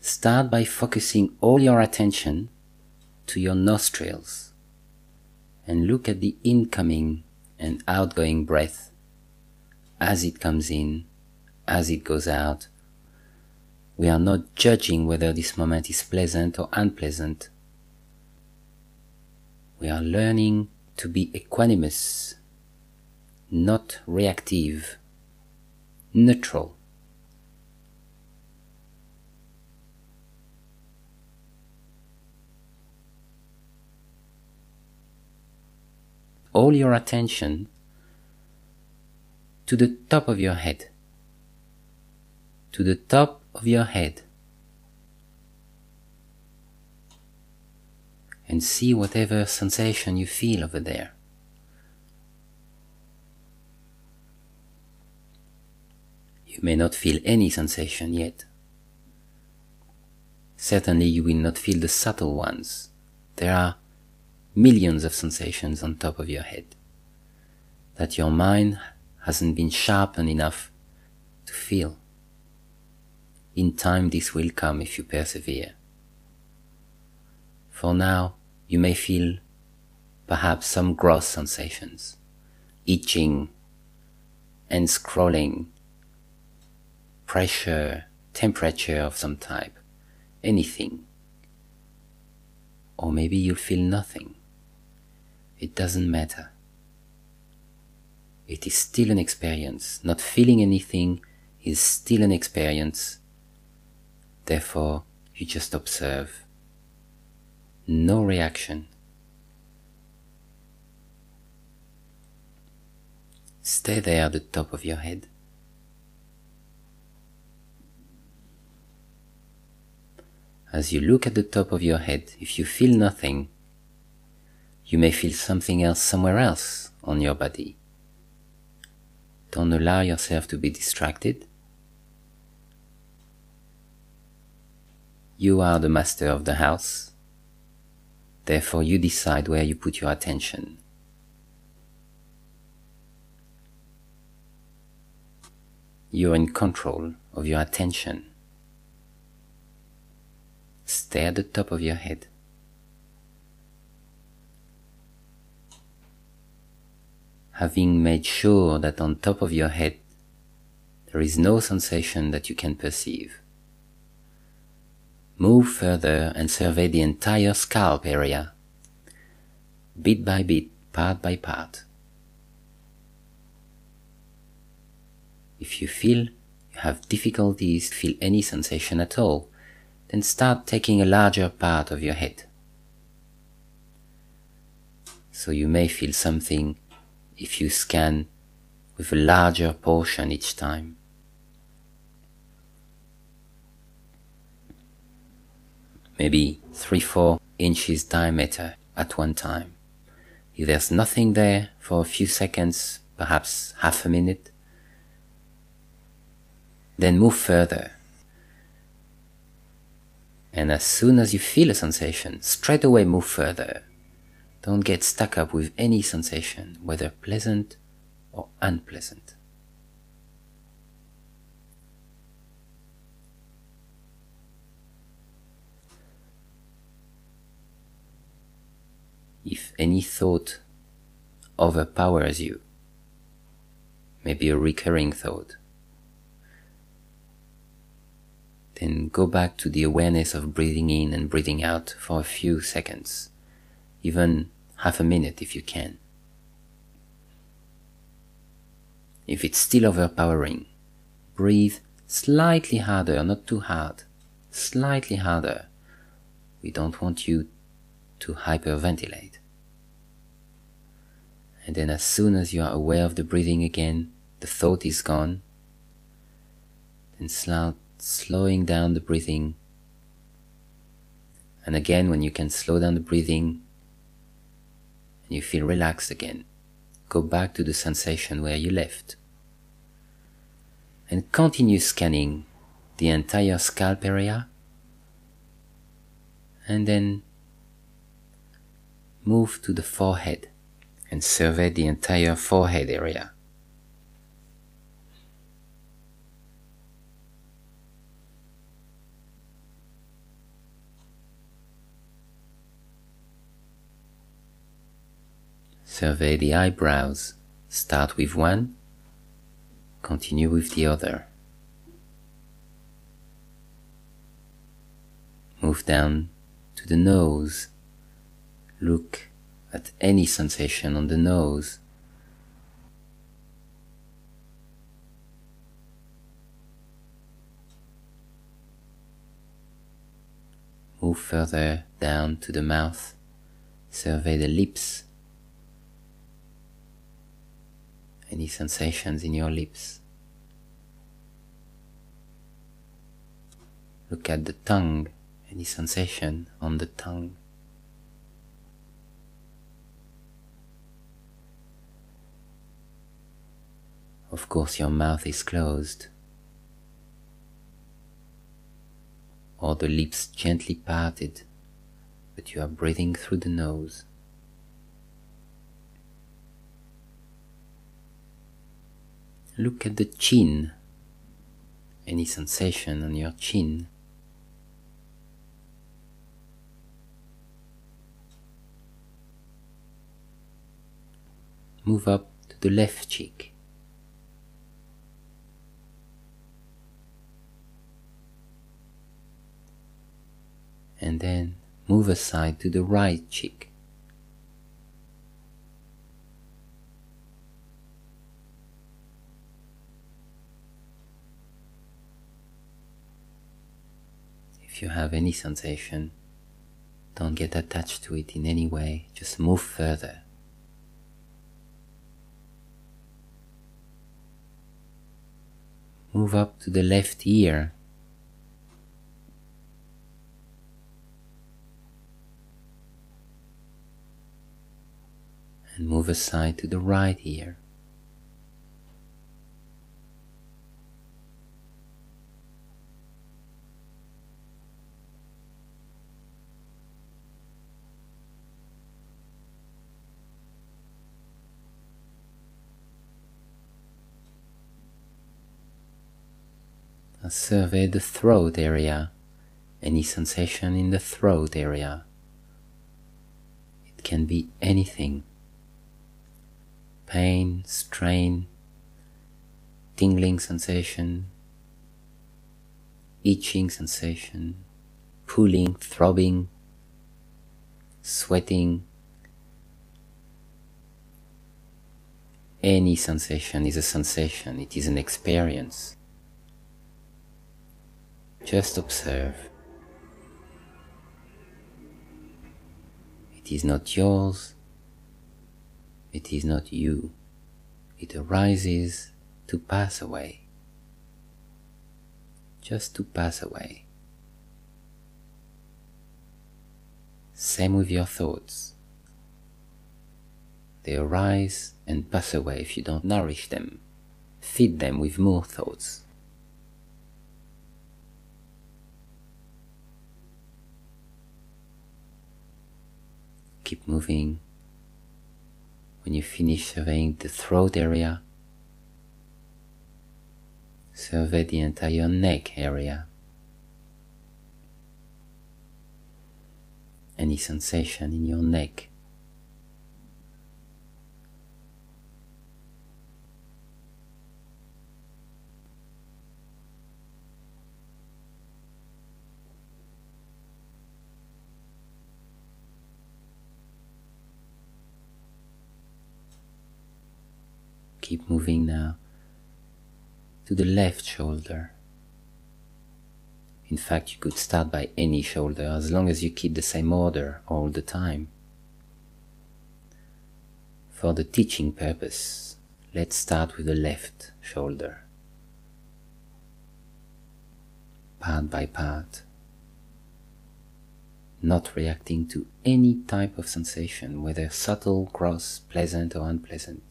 start by focusing all your attention to your nostrils and look at the incoming and outgoing breath as it comes in, as it goes out. We are not judging whether this moment is pleasant or unpleasant. We are learning to be equanimous, not reactive, neutral. All your attention to the top of your head. To the top of your head. And see whatever sensation you feel over there. You may not feel any sensation yet. Certainly you will not feel the subtle ones. There are millions of sensations on top of your head that your mind hasn't been sharpened enough to feel. In time, this will come if you persevere. For now, you may feel perhaps some gross sensations, itching and scrolling, pressure, temperature of some type, anything. Or maybe you'll feel nothing. It doesn't matter. It is still an experience. Not feeling anything is still an experience. Therefore, you just observe. No reaction. Stay there at the top of your head. As you look at the top of your head, if you feel nothing, you may feel something else somewhere else on your body. Don't allow yourself to be distracted. You are the master of the house. Therefore, you decide where you put your attention. You're in control of your attention. Stay at the top of your head. Having made sure that on top of your head there is no sensation that you can perceive. Move further and survey the entire scalp area, bit by bit, part by part. If you feel you have difficulties to feel any sensation at all, then start taking a larger part of your head. So you may feel something if you scan with a larger portion each time. Maybe 3-4 inches diameter at one time. If there's nothing there for a few seconds, perhaps half a minute, then move further. And as soon as you feel a sensation, straight away move further. Don't get stuck up with any sensation, whether pleasant or unpleasant. If any thought overpowers you, maybe a recurring thought, then go back to the awareness of breathing in and breathing out for a few seconds even half a minute if you can. If it's still overpowering, breathe slightly harder, not too hard, slightly harder. We don't want you to hyperventilate. And then as soon as you are aware of the breathing again, the thought is gone, then start slowing down the breathing. And again, when you can slow down the breathing, you feel relaxed again, go back to the sensation where you left. And continue scanning the entire scalp area. And then move to the forehead and survey the entire forehead area. Survey the eyebrows. Start with one, continue with the other. Move down to the nose. Look at any sensation on the nose. Move further down to the mouth. Survey the lips. Any sensations in your lips. Look at the tongue. Any sensation on the tongue. Of course, your mouth is closed. or the lips gently parted, but you are breathing through the nose. Look at the chin. Any sensation on your chin? Move up to the left cheek. and then move aside to the right cheek. If you have any sensation, don't get attached to it in any way, just move further. Move up to the left ear and move aside to the right ear. Survey the throat area, any sensation in the throat area. It can be anything pain, strain, tingling sensation, itching sensation, pulling, throbbing, sweating. Any sensation is a sensation, it is an experience. Just observe. It is not yours, it is not you. It arises to pass away. Just to pass away. Same with your thoughts. They arise and pass away if you don't nourish them. Feed them with more thoughts. Keep moving when you finish surveying the throat area, survey the entire neck area. Any sensation in your neck. Keep moving now to the left shoulder. In fact, you could start by any shoulder as long as you keep the same order all the time. For the teaching purpose, let's start with the left shoulder. Part by part. Not reacting to any type of sensation, whether subtle, gross, pleasant, or unpleasant.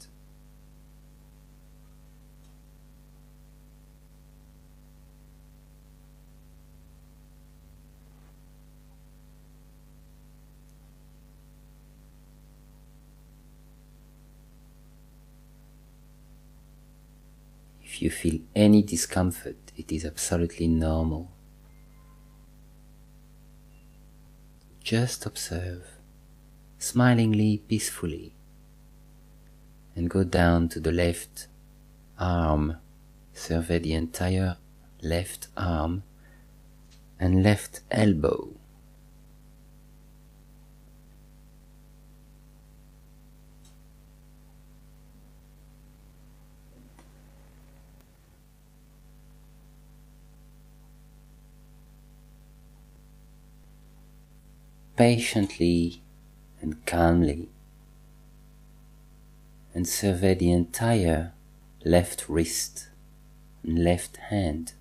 If you feel any discomfort, it is absolutely normal. Just observe, smilingly, peacefully, and go down to the left arm. Survey the entire left arm and left elbow. Patiently and calmly and survey the entire left wrist and left hand.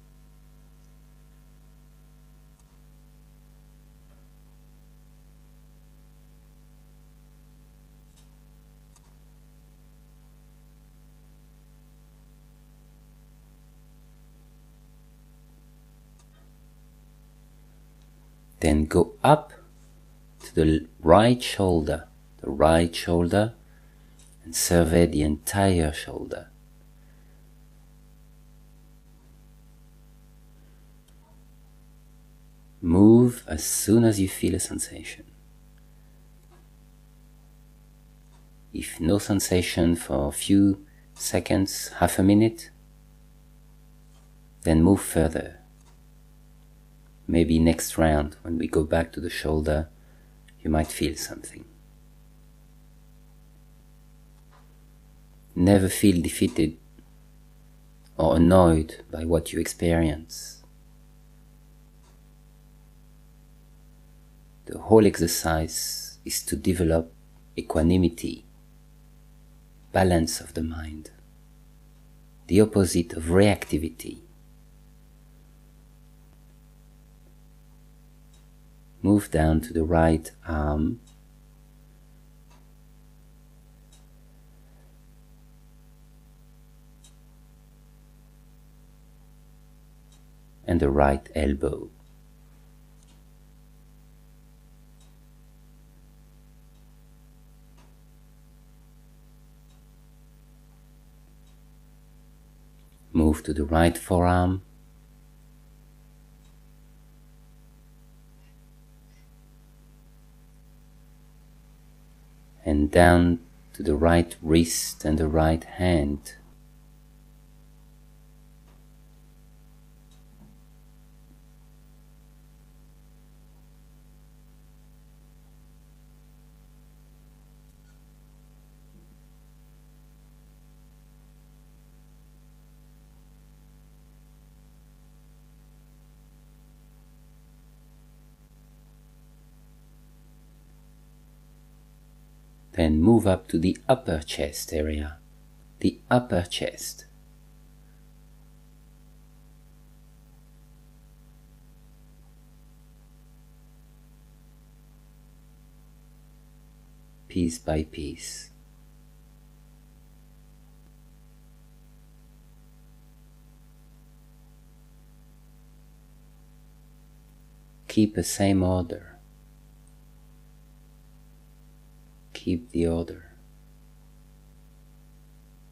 Then go up to the right shoulder, the right shoulder, and survey the entire shoulder. Move as soon as you feel a sensation. If no sensation for a few seconds, half a minute, then move further. Maybe next round, when we go back to the shoulder, you might feel something. Never feel defeated or annoyed by what you experience. The whole exercise is to develop equanimity, balance of the mind, the opposite of reactivity. Move down to the right arm. And the right elbow. Move to the right forearm. And down to the right wrist and the right hand. Then move up to the upper chest area, the upper chest. Piece by piece. Keep the same order. Keep the order.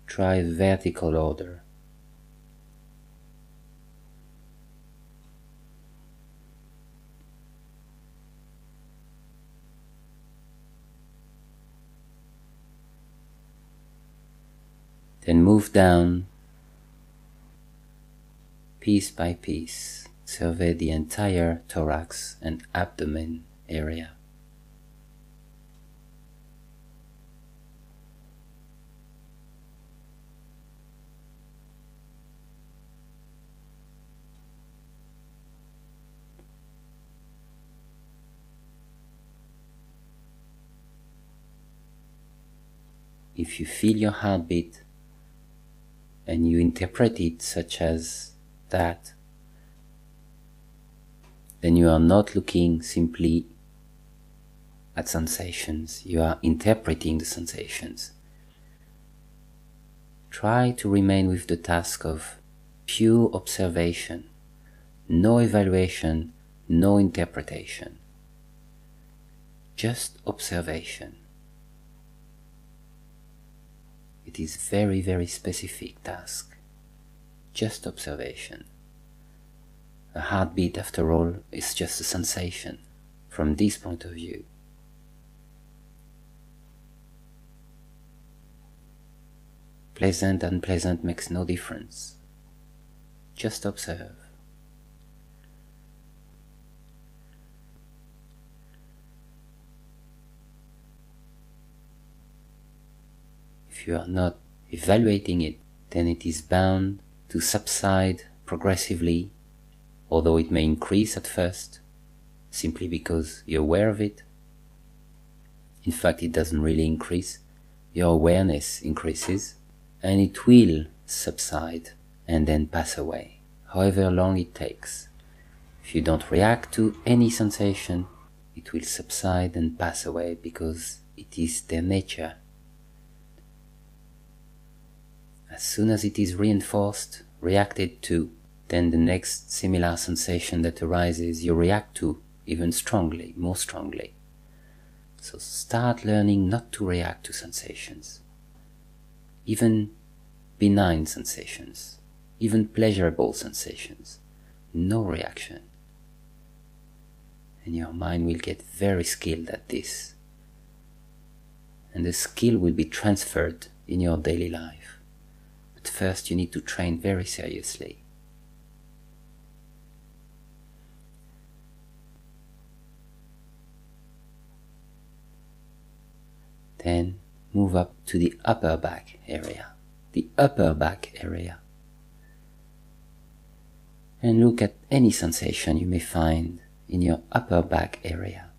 Try vertical order. Then move down piece by piece. Survey the entire thorax and abdomen area. If you feel your heartbeat and you interpret it such as that, then you are not looking simply at sensations, you are interpreting the sensations. Try to remain with the task of pure observation, no evaluation, no interpretation, just observation. It is very, very specific task. Just observation. A heartbeat, after all, is just a sensation from this point of view. Pleasant, and unpleasant makes no difference. Just observe. You are not evaluating it, then it is bound to subside progressively, although it may increase at first, simply because you're aware of it. In fact, it doesn't really increase. Your awareness increases and it will subside and then pass away, however long it takes. If you don't react to any sensation, it will subside and pass away because it is their nature. As soon as it is reinforced, reacted to, then the next similar sensation that arises you react to even strongly, more strongly. So start learning not to react to sensations, even benign sensations, even pleasurable sensations. No reaction. And your mind will get very skilled at this. And the skill will be transferred in your daily life. First, you need to train very seriously. Then move up to the upper back area, the upper back area. And look at any sensation you may find in your upper back area.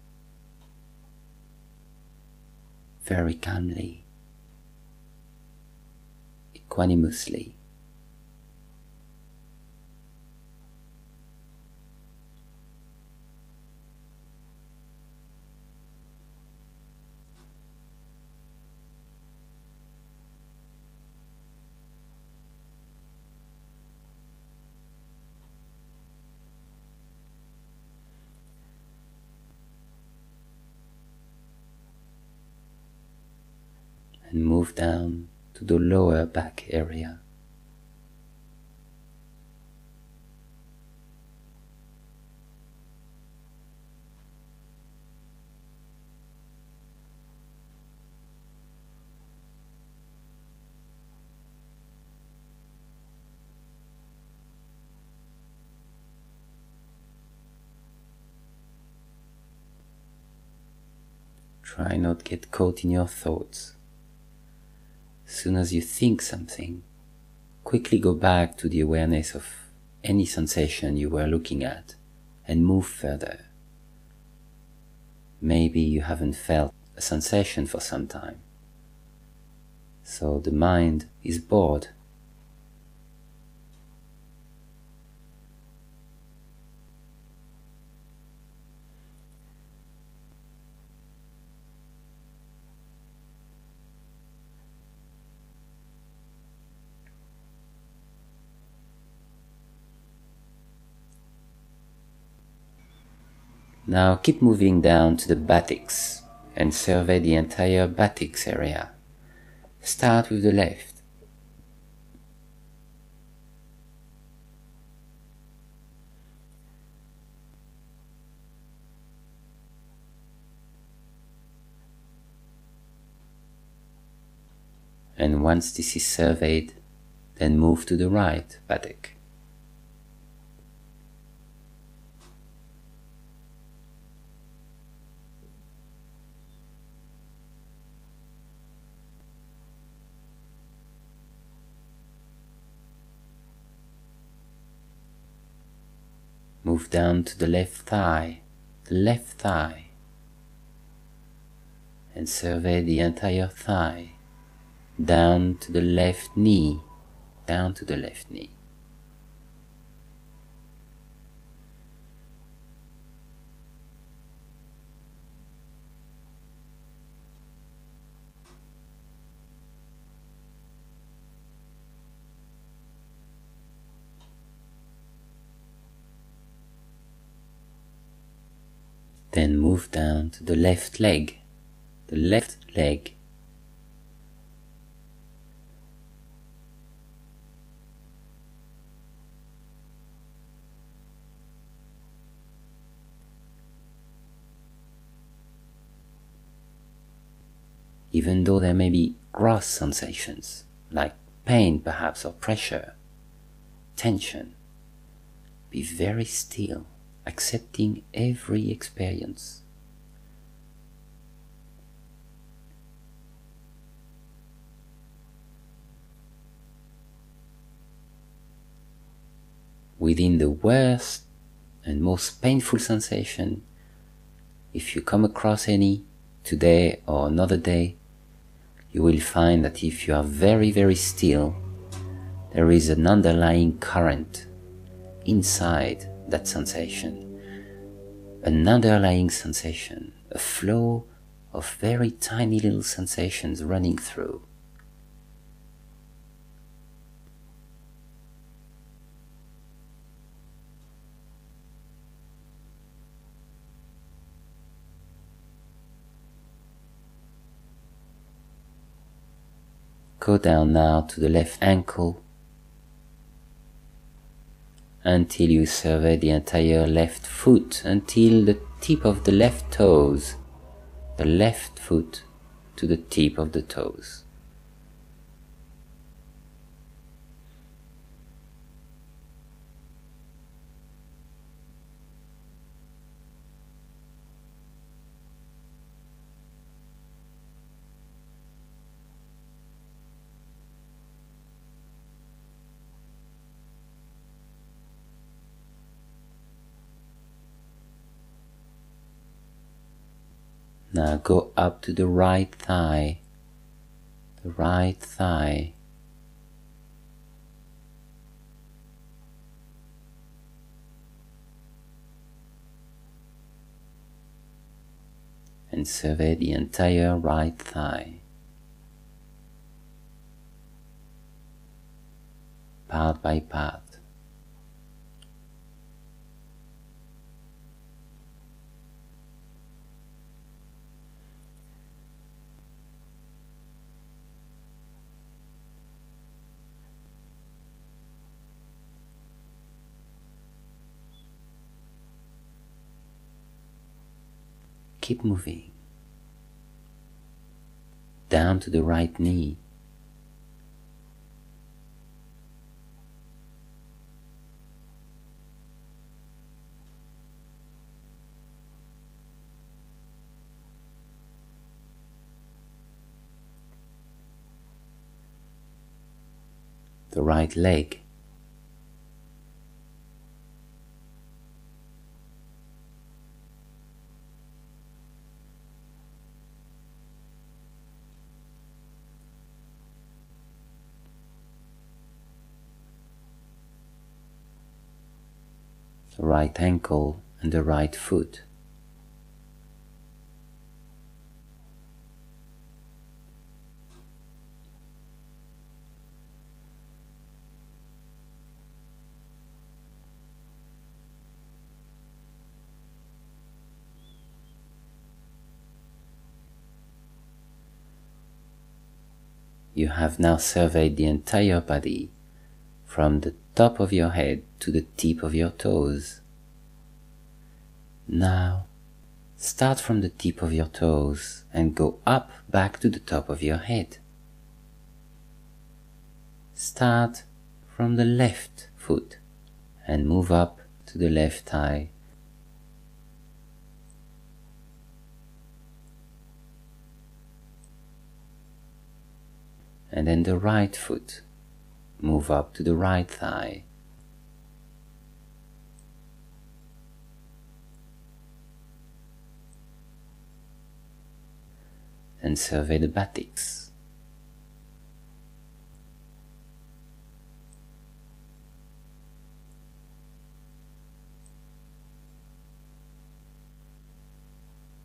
Very calmly, equanimously. and move down to the lower back area. Try not get caught in your thoughts. Soon as you think something, quickly go back to the awareness of any sensation you were looking at and move further. Maybe you haven't felt a sensation for some time. So the mind is bored. Now keep moving down to the buttocks and survey the entire buttocks area. Start with the left. And once this is surveyed, then move to the right buttock. Move down to the left thigh, the left thigh, and survey the entire thigh, down to the left knee, down to the left knee. Then move down to the left leg, the left leg. Even though there may be gross sensations like pain perhaps or pressure, tension. Be very still, accepting every experience. Within the worst and most painful sensation, if you come across any today or another day, you will find that if you are very, very still, there is an underlying current inside that sensation, an underlying sensation, a flow of very tiny little sensations running through. Go down now to the left ankle until you survey the entire left foot until the tip of the left toes, the left foot to the tip of the toes. Now go up to the right thigh, the right thigh. And survey the entire right thigh. Part by part. Keep moving down to the right knee. The right leg. The right ankle and the right foot. You have now surveyed the entire body from the top of your head to the tip of your toes. Now, start from the tip of your toes and go up back to the top of your head. Start from the left foot and move up to the left thigh. And then the right foot move up to the right thigh. And survey the buttocks.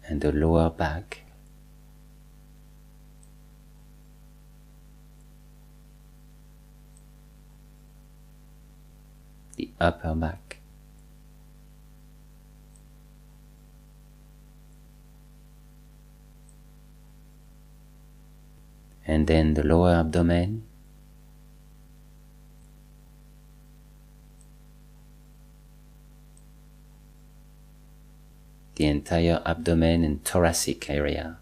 And the lower back. The upper back. And then the lower abdomen. The entire abdomen and thoracic area.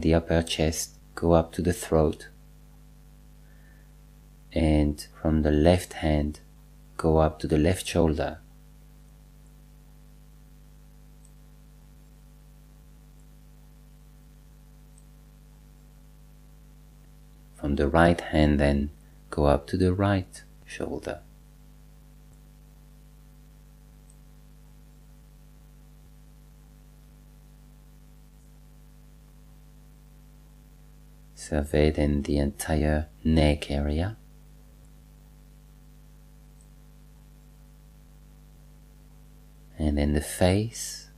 The upper chest go up to the throat and from the left hand go up to the left shoulder. From the right hand then go up to the right shoulder. Survey then the entire neck area. And then the face,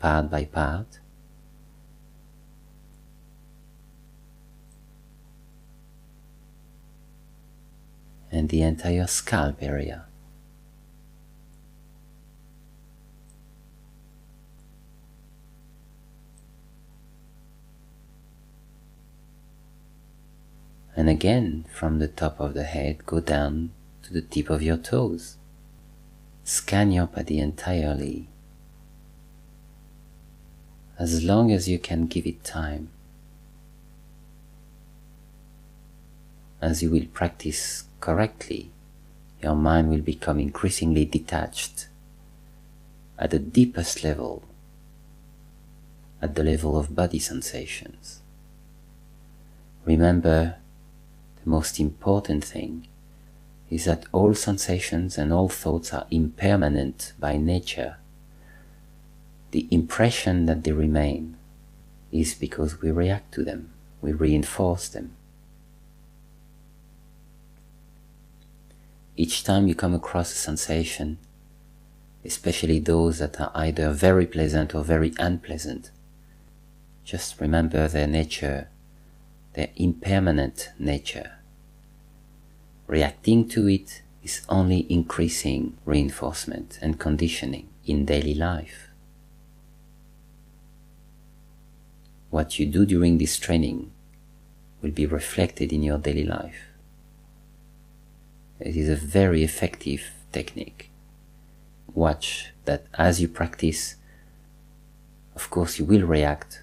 part by part. And the entire scalp area. And again, from the top of the head, go down to the tip of your toes. Scan your body entirely. As long as you can give it time. As you will practice correctly, your mind will become increasingly detached at the deepest level, at the level of body sensations. Remember the most important thing is that all sensations and all thoughts are impermanent by nature. The impression that they remain is because we react to them, we reinforce them. Each time you come across a sensation, especially those that are either very pleasant or very unpleasant, just remember their nature their impermanent nature. Reacting to it is only increasing reinforcement and conditioning in daily life. What you do during this training will be reflected in your daily life. It is a very effective technique. Watch that as you practice, of course, you will react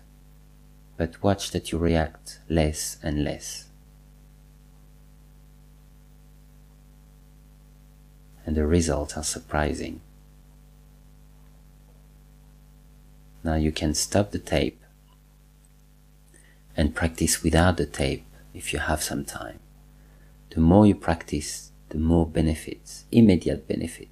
but watch that you react less and less. And the results are surprising. Now you can stop the tape and practice without the tape if you have some time. The more you practice, the more benefits, immediate benefit